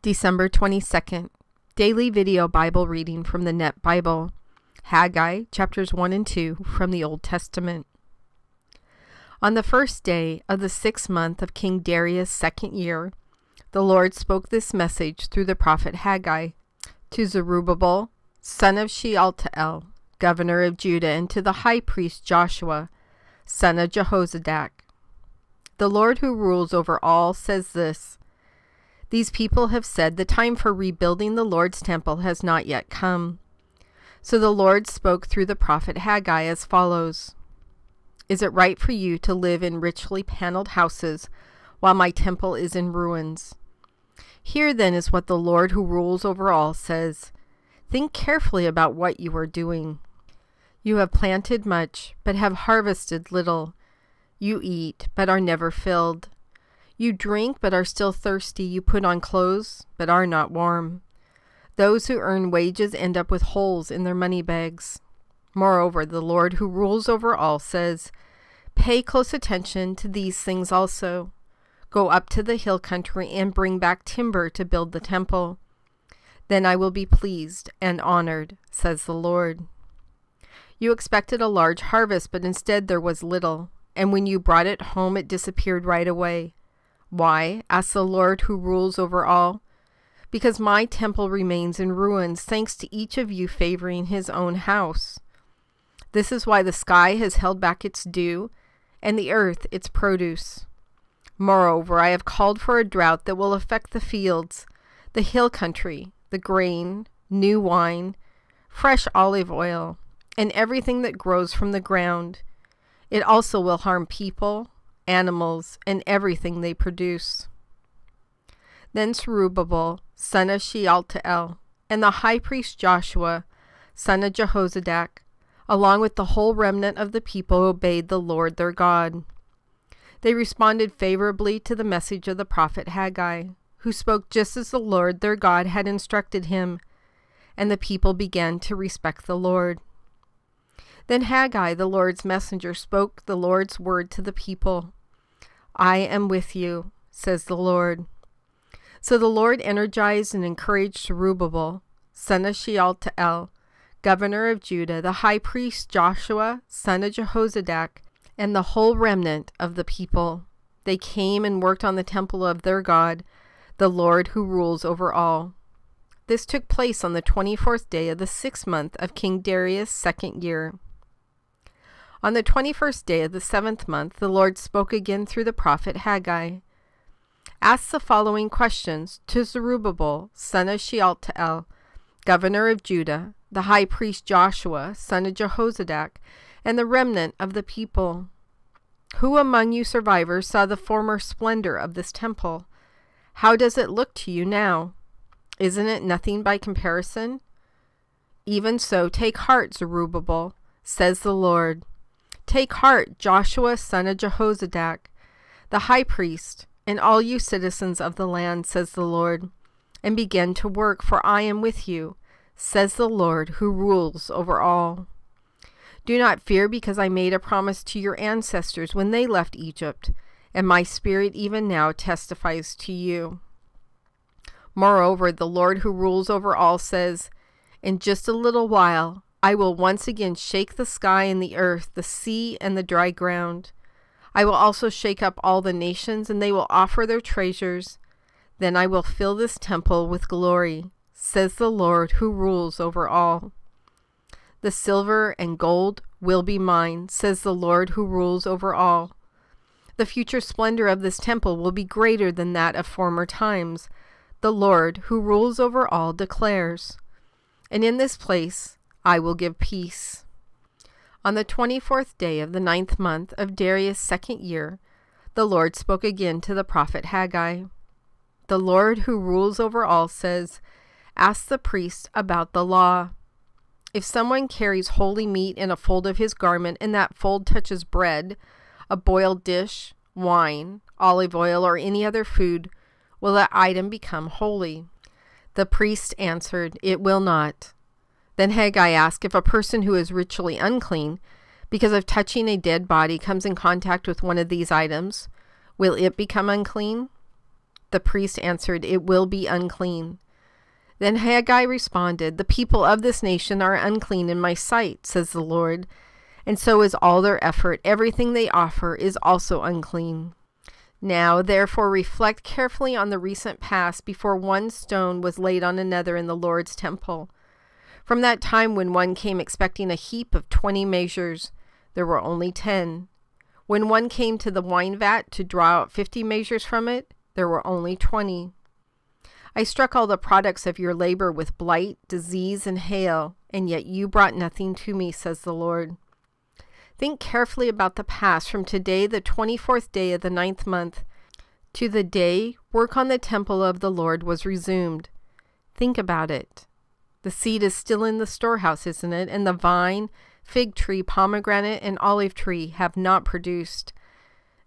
December 22nd. Daily video Bible reading from the Net Bible. Haggai, chapters 1 and 2 from the Old Testament. On the first day of the sixth month of King Darius' second year, the Lord spoke this message through the prophet Haggai to Zerubbabel, son of Shealtiel, governor of Judah, and to the high priest Joshua, son of Jehozadak. The Lord who rules over all says this these people have said the time for rebuilding the Lord's temple has not yet come. So the Lord spoke through the prophet Haggai as follows Is it right for you to live in richly paneled houses while my temple is in ruins? Here then is what the Lord who rules over all says Think carefully about what you are doing. You have planted much, but have harvested little. You eat, but are never filled. You drink but are still thirsty. You put on clothes but are not warm. Those who earn wages end up with holes in their money bags. Moreover, the Lord who rules over all says, Pay close attention to these things also. Go up to the hill country and bring back timber to build the temple. Then I will be pleased and honored, says the Lord. You expected a large harvest, but instead there was little, and when you brought it home, it disappeared right away. Why? asks the Lord who rules over all. Because my temple remains in ruins, thanks to each of you favoring his own house. This is why the sky has held back its dew, and the earth its produce. Moreover, I have called for a drought that will affect the fields, the hill country, the grain, new wine, fresh olive oil, and everything that grows from the ground. It also will harm people, animals, and everything they produce. Then Zerubbabel, son of Shealtiel, and the high priest Joshua, son of Jehozadak, along with the whole remnant of the people, obeyed the Lord their God. They responded favorably to the message of the prophet Haggai, who spoke just as the Lord their God had instructed him, and the people began to respect the Lord. Then Haggai, the Lord's messenger, spoke the Lord's word to the people. I am with you, says the Lord. So the Lord energized and encouraged Zerubbabel, son of Shealtiel, governor of Judah, the high priest Joshua, son of Jehozadak, and the whole remnant of the people. They came and worked on the temple of their God, the Lord who rules over all. This took place on the 24th day of the sixth month of King Darius' second year. On the twenty first day of the seventh month, the Lord spoke again through the prophet Haggai. Ask the following questions to Zerubbabel, son of Shealtiel, governor of Judah, the high priest Joshua, son of Jehozadak, and the remnant of the people. Who among you survivors saw the former splendor of this temple? How does it look to you now? Isn't it nothing by comparison? Even so, take heart, Zerubbabel, says the Lord. Take heart, Joshua son of Jehozadak, the high priest, and all you citizens of the land, says the Lord, and begin to work, for I am with you, says the Lord who rules over all. Do not fear, because I made a promise to your ancestors when they left Egypt, and my spirit even now testifies to you. Moreover, the Lord who rules over all says, In just a little while I will once again shake the sky and the earth, the sea and the dry ground. I will also shake up all the nations, and they will offer their treasures. Then I will fill this temple with glory, says the Lord who rules over all. The silver and gold will be mine, says the Lord who rules over all. The future splendor of this temple will be greater than that of former times, the Lord who rules over all declares. And in this place I will give peace. On the twenty fourth day of the ninth month of Darius' second year, the Lord spoke again to the prophet Haggai. The Lord who rules over all says, Ask the priest about the law. If someone carries holy meat in a fold of his garment, and that fold touches bread, a boiled dish, wine, olive oil, or any other food, will that item become holy? The priest answered, It will not. Then Haggai asked if a person who is ritually unclean, because of touching a dead body, comes in contact with one of these items, will it become unclean? The priest answered, It will be unclean. Then Haggai responded, The people of this nation are unclean in my sight, says the Lord, and so is all their effort. Everything they offer is also unclean. Now, therefore, reflect carefully on the recent past before one stone was laid on another in the Lord's temple. From that time when one came expecting a heap of twenty measures, there were only ten. When one came to the wine vat to draw out fifty measures from it, there were only twenty. I struck all the products of your labor with blight, disease, and hail, and yet you brought nothing to me, says the Lord. Think carefully about the past from today, the 24th day of the ninth month, to the day work on the temple of the Lord was resumed. Think about it. The seed is still in the storehouse, isn't it? And the vine, fig tree, pomegranate, and olive tree have not produced.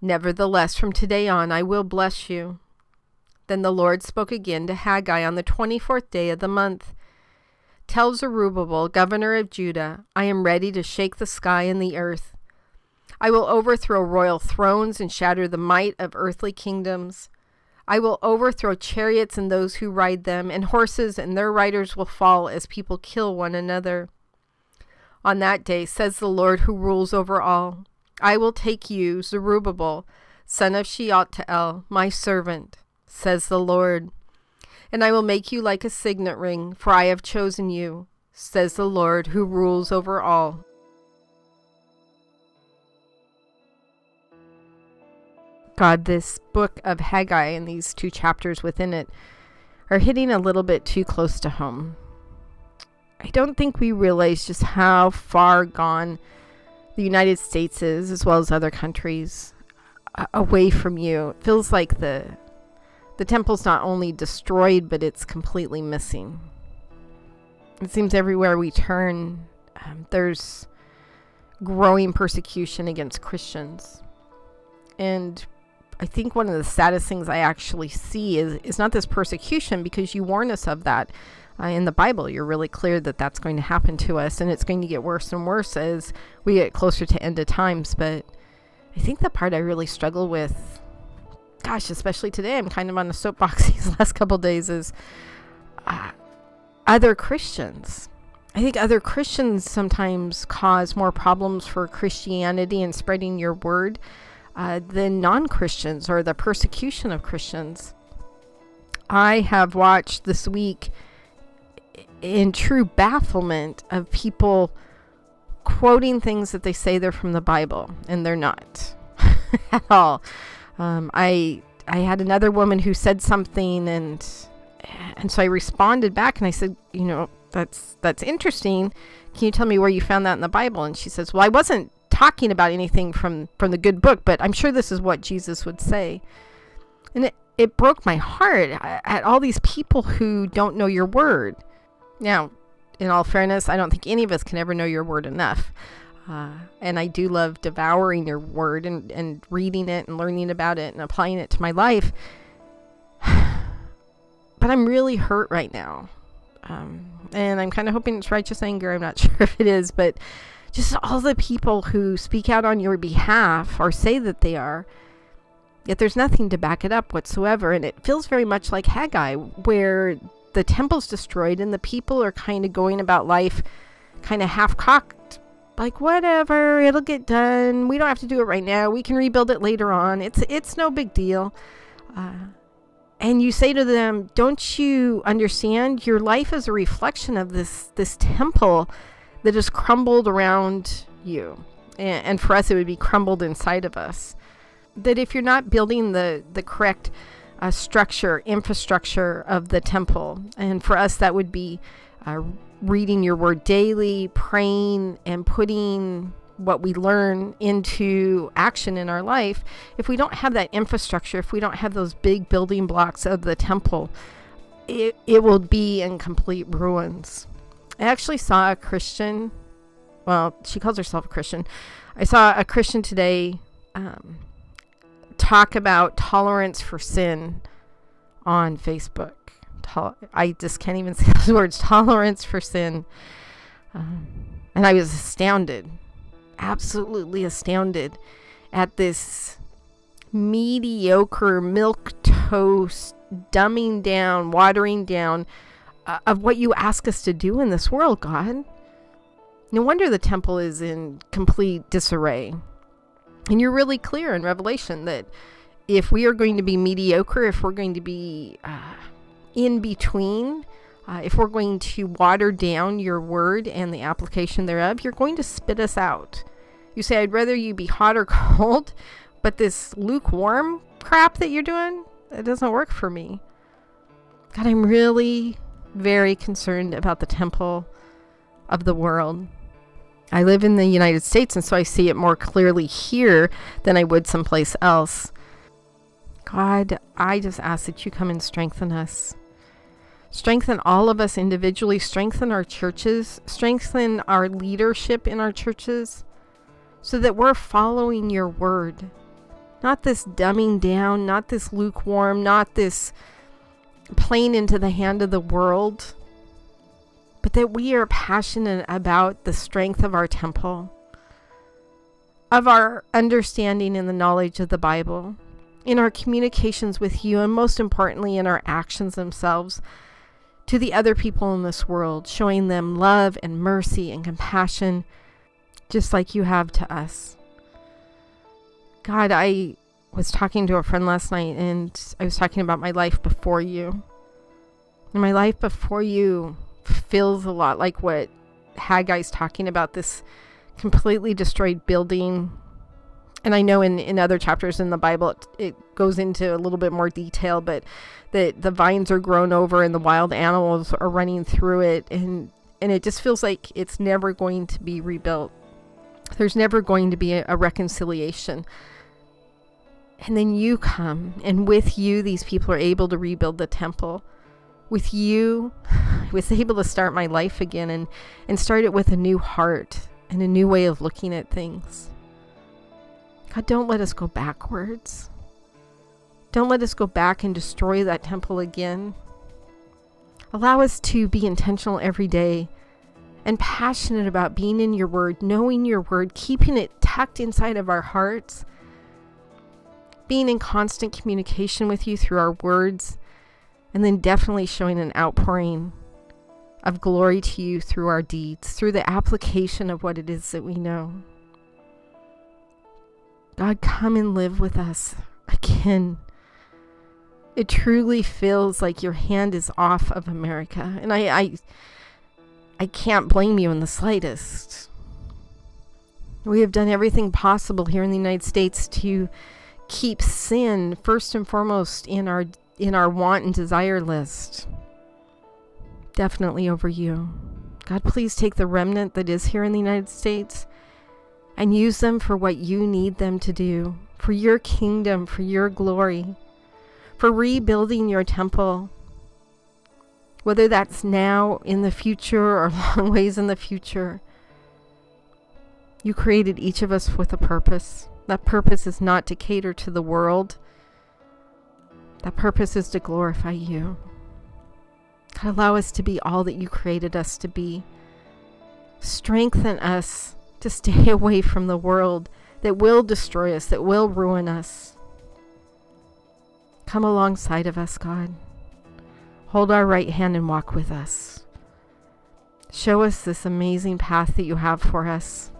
Nevertheless, from today on I will bless you. Then the Lord spoke again to Haggai on the 24th day of the month. Tell Zerubbabel, governor of Judah, I am ready to shake the sky and the earth. I will overthrow royal thrones and shatter the might of earthly kingdoms. I will overthrow chariots and those who ride them, and horses and their riders will fall as people kill one another. On that day, says the Lord who rules over all, I will take you, Zerubbabel, son of Shealtiel, my servant, says the Lord. And I will make you like a signet ring, for I have chosen you, says the Lord who rules over all. God, this book of Haggai and these two chapters within it are hitting a little bit too close to home. I don't think we realize just how far gone the United States is, as well as other countries, away from you. It feels like the the temple's not only destroyed, but it's completely missing. It seems everywhere we turn, um, there's growing persecution against Christians. And I think one of the saddest things I actually see is, is not this persecution because you warn us of that uh, in the Bible. You're really clear that that's going to happen to us and it's going to get worse and worse as we get closer to end of times. But I think the part I really struggle with gosh, especially today, I'm kind of on a soapbox these last couple days, is uh, other Christians. I think other Christians sometimes cause more problems for Christianity and spreading your word uh, than non Christians or the persecution of Christians. I have watched this week in true bafflement of people quoting things that they say they're from the Bible and they're not at all. Um, I I had another woman who said something, and and so I responded back, and I said, you know, that's that's interesting. Can you tell me where you found that in the Bible? And she says, well, I wasn't talking about anything from from the good book, but I'm sure this is what Jesus would say. And it it broke my heart at all these people who don't know your word. Now, in all fairness, I don't think any of us can ever know your word enough. Uh, and I do love devouring your word and, and reading it and learning about it and applying it to my life. but I'm really hurt right now. Um, and I'm kind of hoping it's righteous anger. I'm not sure if it is, but just all the people who speak out on your behalf or say that they are, yet there's nothing to back it up whatsoever. And it feels very much like Haggai, where the temple's destroyed and the people are kind of going about life kind of half cocked like whatever, it'll get done. We don't have to do it right now. We can rebuild it later on. It's it's no big deal. Uh, and you say to them, "Don't you understand? Your life is a reflection of this this temple that has crumbled around you, and, and for us, it would be crumbled inside of us. That if you're not building the the correct uh, structure, infrastructure of the temple, and for us, that would be uh, reading your word daily, praying, and putting what we learn into action in our life, if we don't have that infrastructure, if we don't have those big building blocks of the temple, it, it will be in complete ruins. I actually saw a Christian, well, she calls herself a Christian. I saw a Christian today um, talk about tolerance for sin on Facebook I just can't even say those words tolerance for sin. Um, and I was astounded, absolutely astounded at this mediocre, milk toast dumbing down, watering down of what you ask us to do in this world, God. No wonder the temple is in complete disarray. And you're really clear in Revelation that if we are going to be mediocre, if we're going to be uh, in between, uh, if we're going to water down your word and the application thereof, you're going to spit us out. You say, I'd rather you be hot or cold, but this lukewarm crap that you're doing, it doesn't work for me. God, I'm really very concerned about the temple of the world. I live in the United States, and so I see it more clearly here than I would someplace else. God, I just ask that you come and strengthen us. Strengthen all of us individually, strengthen our churches, strengthen our leadership in our churches so that we're following your word. Not this dumbing down, not this lukewarm, not this playing into the hand of the world, but that we are passionate about the strength of our temple, of our understanding and the knowledge of the Bible, in our communications with you, and most importantly, in our actions themselves to the other people in this world, showing them love and mercy and compassion, just like you have to us. God, I was talking to a friend last night and I was talking about my life before you. And my life before you feels a lot like what Haggai's talking about this completely destroyed building. And I know in, in other chapters in the Bible it, it goes into a little bit more detail, but that the vines are grown over and the wild animals are running through it and and it just feels like it's never going to be rebuilt. There's never going to be a, a reconciliation. And then you come, and with you, these people are able to rebuild the temple with you, I was able to start my life again and, and start it with a new heart and a new way of looking at things. God, don't let us go backwards. Don't let us go back and destroy that temple again. Allow us to be intentional every day and passionate about being in your word, knowing your word, keeping it tucked inside of our hearts, being in constant communication with you through our words and then definitely showing an outpouring of glory to you through our deeds, through the application of what it is that we know. God, come and live with us again. It truly feels like your hand is off of America. And I, I, I can't blame you in the slightest. We have done everything possible here in the United States to keep sin first and foremost in our in our want and desire list. Definitely over you. God, please take the remnant that is here in the United States and use them for what you need them to do, for your kingdom, for your glory, for rebuilding your temple. Whether that's now, in the future, or long ways in the future, you created each of us with a purpose. That purpose is not to cater to the world, that purpose is to glorify you. God, allow us to be all that you created us to be. Strengthen us to stay away from the world that will destroy us, that will ruin us. Come alongside of us, God. Hold our right hand and walk with us. Show us this amazing path that you have for us.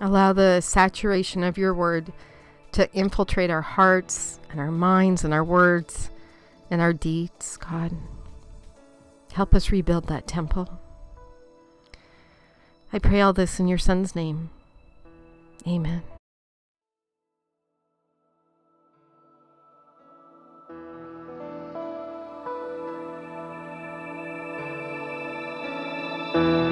Allow the saturation of your word to infiltrate our hearts and our minds and our words and our deeds, God. Help us rebuild that temple. I pray all this in your Son's name. Amen. thank